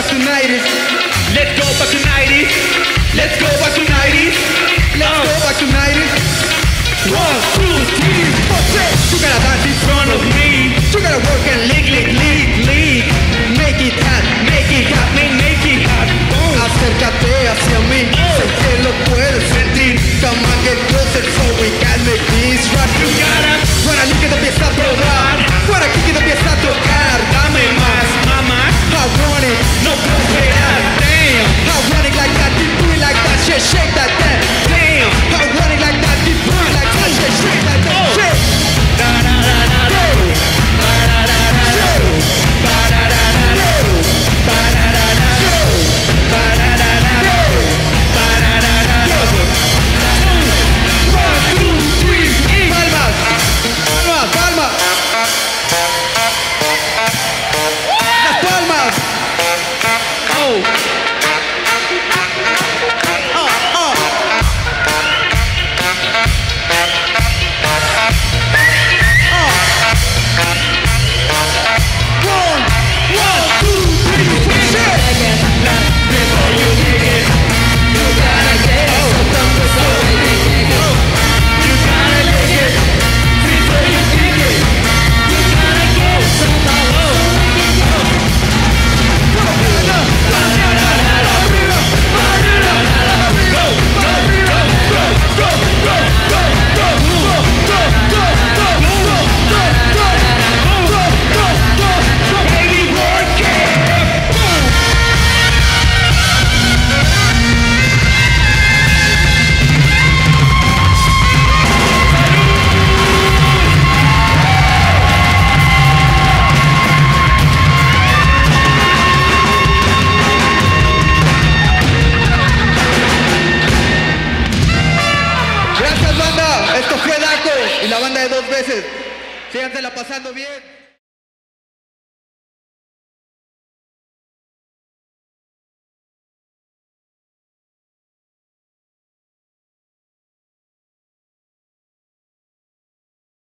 back United. Let's go back United. y la banda de dos veces. Síganse la pasando bien.